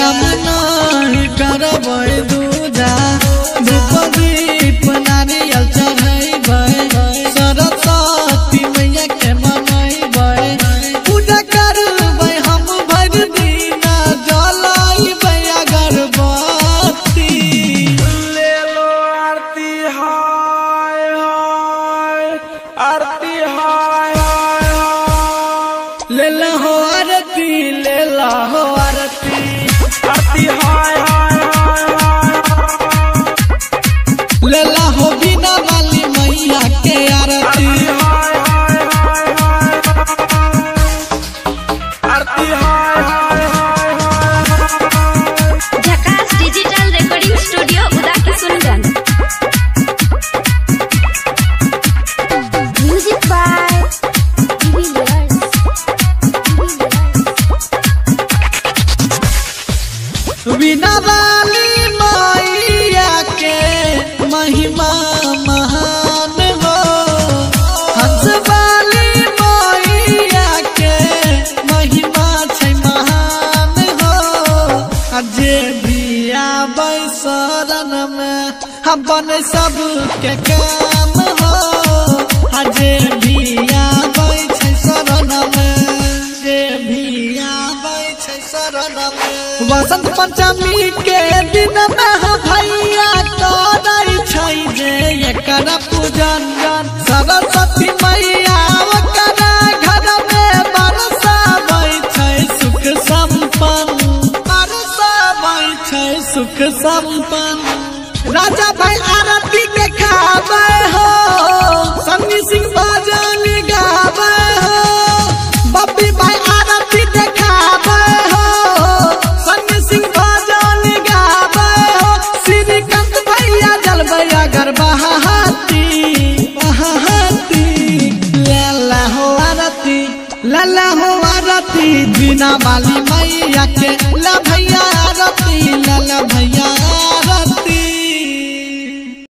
कमनो करब दू बिना वाली मैया के महिमा महान हो। हंस वाली मैया के महिमा छै महान हो। जे भी आबै में हम बने सब के काम हो। जे वसंत पंचमी के दिन में भैया करै छै जे एकर पूजन। सरस्वती मैया ओकरा घर में बरसाबै छै सुख संपन्न बरसाबै छै सुख संपन्न राजा भाई आरती बहाती बहाती लाला हो आरती लाला हो आरती बिना वाली मैया के ला